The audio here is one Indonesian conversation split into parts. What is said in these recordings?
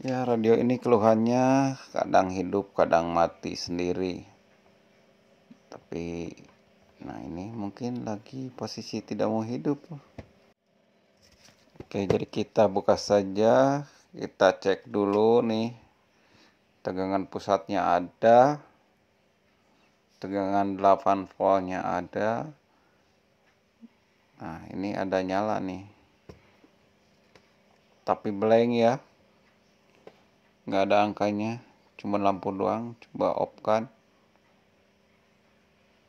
Ya, radio ini keluhannya kadang hidup, kadang mati sendiri. Tapi, nah ini mungkin lagi posisi tidak mau hidup. Oke, jadi kita buka saja. Kita cek dulu nih. Tegangan pusatnya ada. Tegangan 8 voltnya ada. Nah, ini ada nyala nih. Tapi blank ya nggak ada angkanya cuma lampu doang coba off kan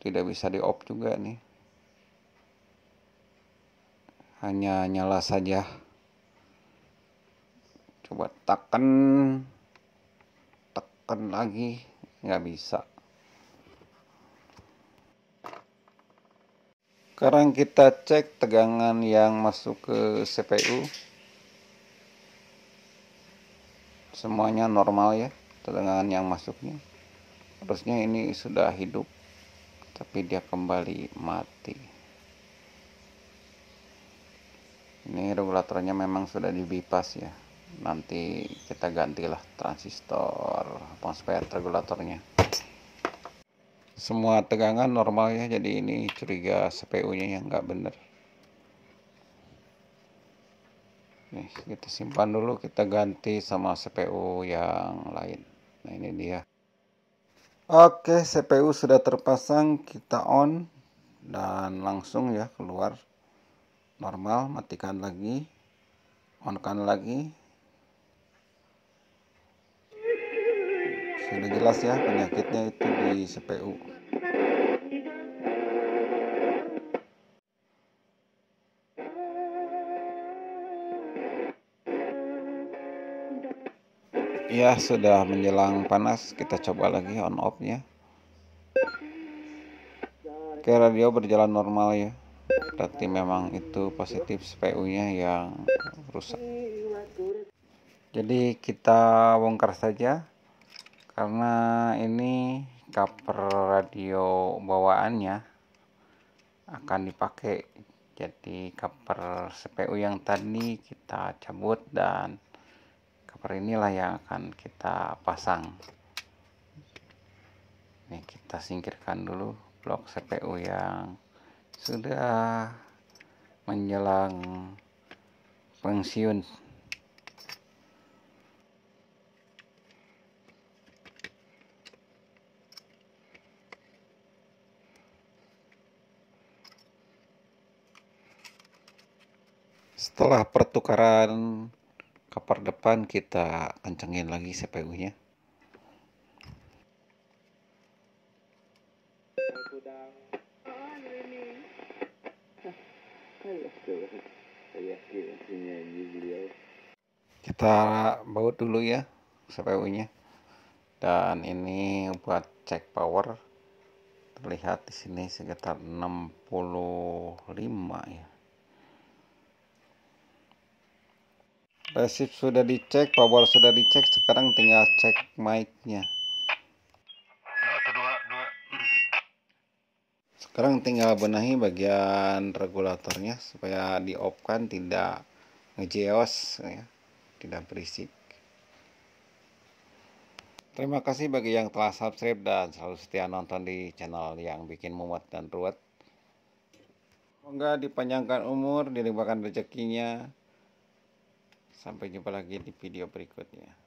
tidak bisa di off juga nih. Hanya nyala saja. Coba tekan tekan lagi. Nggak bisa. Sekarang kita cek tegangan yang masuk ke CPU semuanya normal ya tegangan yang masuknya. Harusnya ini sudah hidup tapi dia kembali mati. Ini regulatornya memang sudah di bypass ya. Nanti kita gantilah transistor MOSFET regulatornya. Semua tegangan normal ya jadi ini curiga CPU nya yang nggak bener Nih, kita simpan dulu, kita ganti sama CPU yang lain. Nah, ini dia. Oke, CPU sudah terpasang, kita on dan langsung ya keluar normal, matikan lagi, onkan lagi. Sudah jelas ya penyakitnya itu di CPU. Ya sudah menjelang panas kita coba lagi on off nya oke radio berjalan normal ya. Berarti memang itu positif CPU nya yang rusak. Jadi kita bongkar saja. Karena ini cover radio bawaannya akan dipakai. Jadi cover CPU yang tadi kita cabut dan cover inilah yang akan kita pasang. Ini kita singkirkan dulu blok CPU yang sudah menjelang pensiun. Setelah pertukaran cover depan kita kencengin lagi CPU nya kita baut dulu ya CPU nya dan ini buat cek power. Terlihat di sini sekitar 65 ya resip sudah dicek power sudah dicek sekarang tinggal cek mic-nya. Sekarang tinggal benahi bagian regulatornya supaya di kan tidak ngejeos ya. Tidak berisik. Terima kasih bagi yang telah subscribe dan selalu setia nonton di channel yang bikin mumet dan ruwet. Semoga dipanjangkan umur dilimpahkan rezekinya Sampai jumpa lagi di video berikutnya.